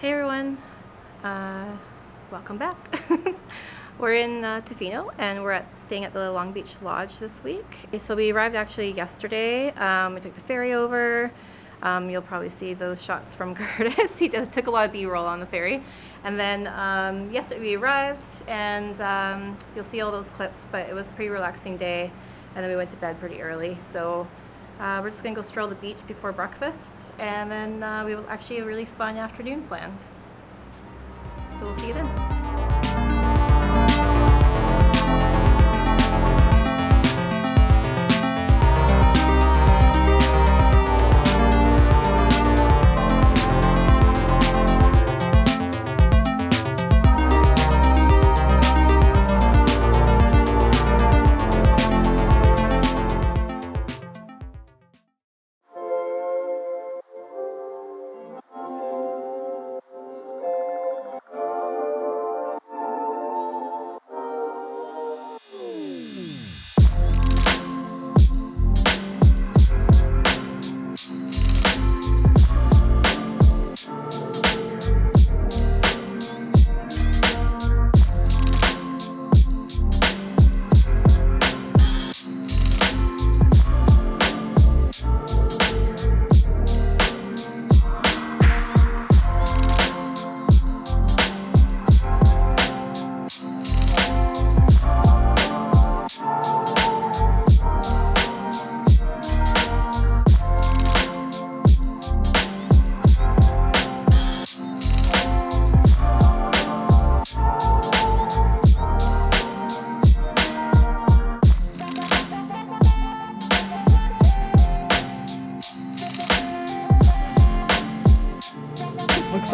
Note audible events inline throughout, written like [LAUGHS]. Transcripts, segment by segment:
Hey everyone, uh, welcome back. [LAUGHS] we're in uh, Tofino and we're at, staying at the Long Beach Lodge this week. So we arrived actually yesterday. Um, we took the ferry over. Um, you'll probably see those shots from [LAUGHS] Curtis. he took a lot of B-roll on the ferry. And then um, yesterday we arrived and um, you'll see all those clips, but it was a pretty relaxing day. And then we went to bed pretty early. So uh, we're just gonna go stroll the beach before breakfast. And then uh, we have actually a really fun afternoon planned. So we'll see you then.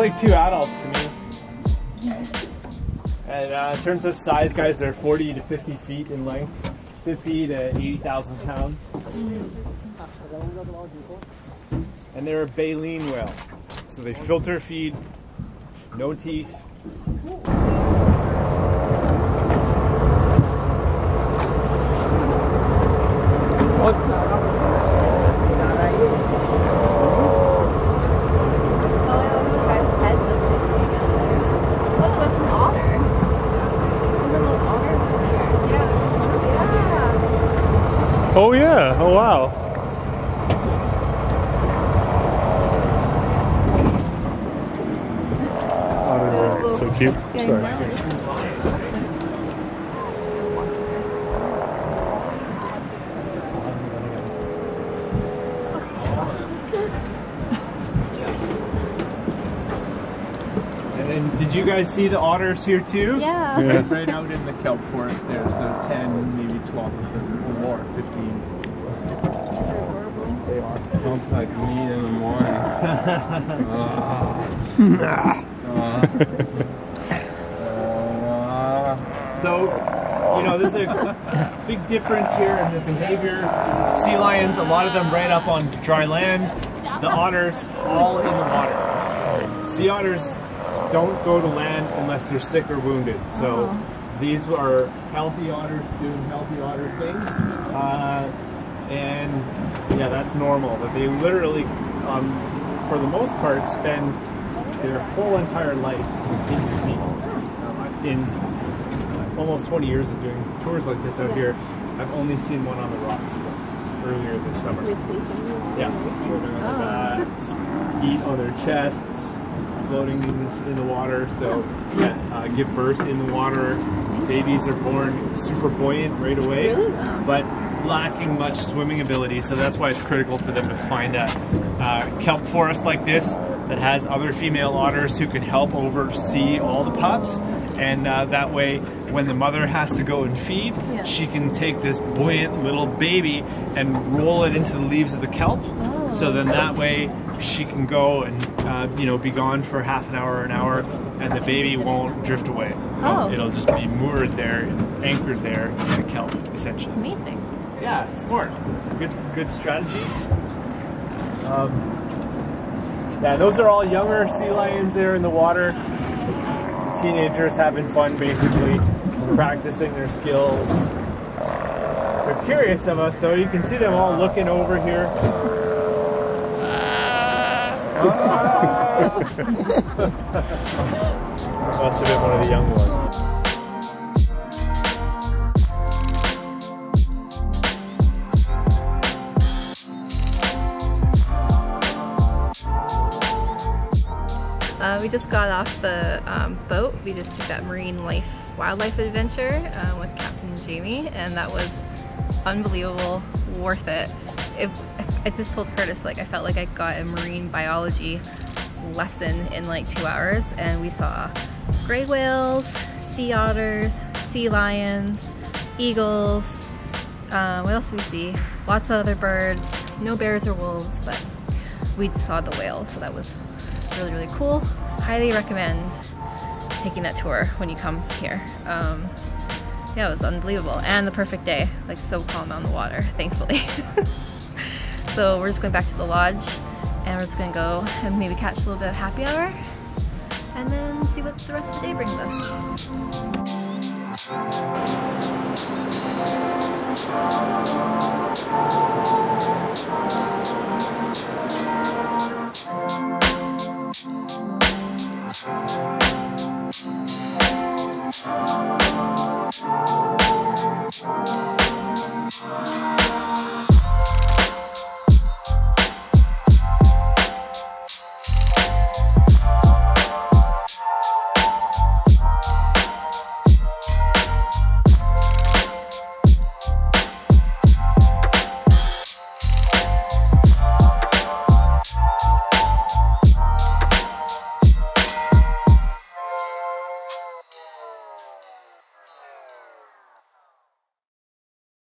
Like two adults to me. And uh, in terms of size, guys, they're 40 to 50 feet in length, 50 to 80,000 pounds. And they're a baleen whale. So they filter feed, no teeth. Oh, I love the guy's head just hanging out there. Oh, that's an otter. There's a little otters in there. Yeah, yeah. Oh yeah! Oh wow! So cute. Sorry. And then, did you guys see the otters here too? Yeah. Yeah. Right, right out in the kelp forest there, so 10, maybe 12 or more, 15. They are. Sounds like me in the morning. [LAUGHS] So, you know, there's a big difference here in the behavior. Sea lions, a lot of them right up on dry land. The otters, all in the water. Sea otters don't go to land unless they're sick or wounded. So these are healthy otters doing healthy otter things. Uh, and yeah, that's normal. But they literally, um, for the most part, spend their whole entire life in the sea. In almost 20 years of doing tours like this out here, I've only seen one on the rocks once earlier this summer. Yeah, floating on their backs, eat on their chests, floating in the, in the water. So, yeah, uh, give birth in the water. Babies are born super buoyant right away, Really? Wow. but lacking much swimming ability. So that's why it's critical for them to find a uh, kelp forest like this that has other female otters who can help oversee all the pups. And uh, that way, when the mother has to go and feed, Yeah. she can take this buoyant little baby and roll it into the leaves of the kelp. So then that way she can go and uh, you know be gone for half an hour or an hour, and the baby won't drift away. Oh. It'll just be moored there, anchored there in the kelp, essentially. Amazing. Yeah, it's smart. It's a good, good strategy. Um, yeah, those are all younger sea lions there in the water. Teenagers having fun, basically practicing their skills. They're curious of us, though. You can see them all looking over here. [LAUGHS] Must have been one of the young ones. Uh, we just got off the um, boat. We just took that marine life wildlife adventure uh, with Captain Jamie, and that was unbelievable, worth it. I just told Curtis like I felt like I got a marine biology lesson in like two hours, and we saw gray whales, sea otters, sea lions, eagles. Uh, what else did we see? Lots of other birds. No bears or wolves, but we saw the whale, so that was really really cool. Highly recommend taking that tour when you come here. Um, yeah, it was unbelievable and the perfect day. Like so calm on the water, thankfully. [LAUGHS] so we're just going back to the lodge and we're just gonna go and maybe catch a little bit of happy hour and then see what the rest of the day brings us.